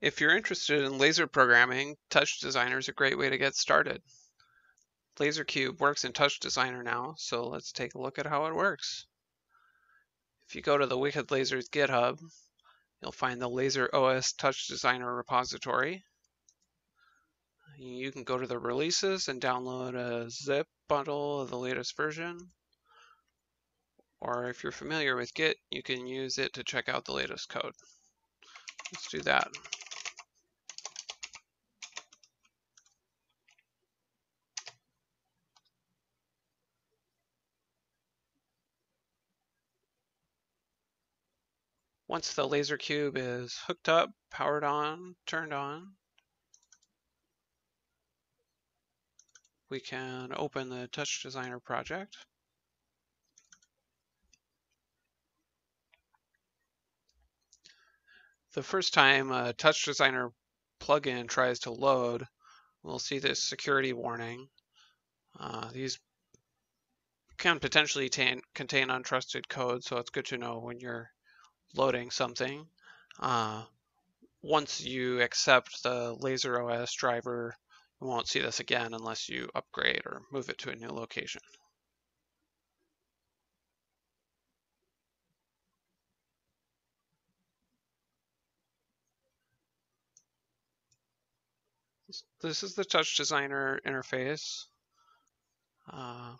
If you're interested in laser programming, Touch Designer is a great way to get started. LaserCube works in Touch Designer now, so let's take a look at how it works. If you go to the Wicked Lasers GitHub, you'll find the Laser OS Touch Designer repository. You can go to the releases and download a zip bundle of the latest version. Or if you're familiar with Git, you can use it to check out the latest code. Let's do that. Once the laser cube is hooked up, powered on, turned on, we can open the Touch Designer project. The first time a Touch Designer plugin tries to load, we'll see this security warning. Uh, these can potentially contain untrusted code, so it's good to know when you're loading something. Uh, once you accept the Laser OS driver, you won't see this again unless you upgrade or move it to a new location. This is the Touch Designer interface. Uh,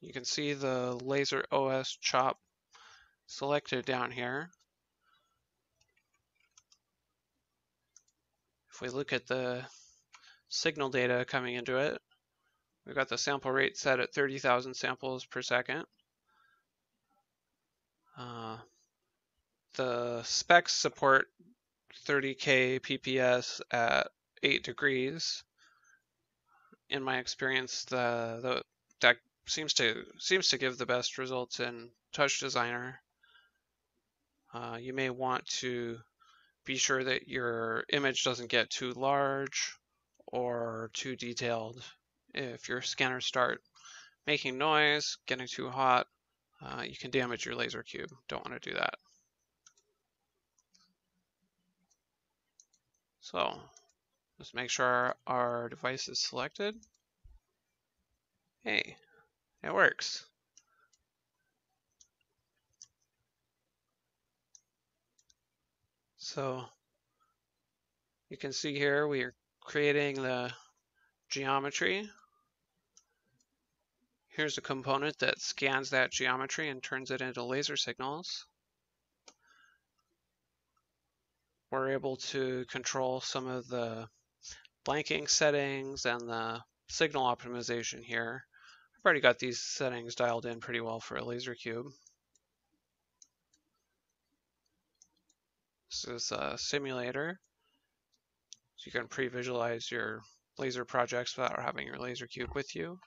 you can see the Laser OS chop selected down here. If we look at the signal data coming into it, we've got the sample rate set at 30,000 samples per second. Uh, the specs support 30k PPS at 8 degrees. In my experience, the, the that seems to seems to give the best results in Touch Designer. Uh, you may want to be sure that your image doesn't get too large or too detailed. If your scanners start making noise, getting too hot, uh, you can damage your laser cube. Don't want to do that. So let's make sure our device is selected. Hey, it works. So you can see here we are creating the geometry. Here's a component that scans that geometry and turns it into laser signals. We're able to control some of the blanking settings and the signal optimization here. I've already got these settings dialed in pretty well for a laser cube. This is a simulator. So you can pre-visualize your laser projects without having your laser cube with you.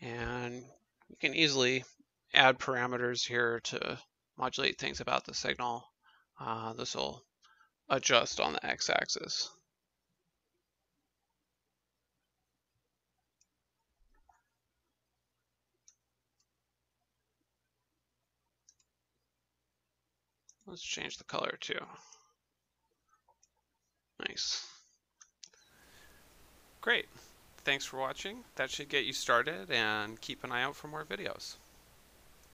And you can easily add parameters here to modulate things about the signal. Uh, this will adjust on the x-axis. Let's change the color too. Nice. Great. Thanks for watching. That should get you started and keep an eye out for more videos.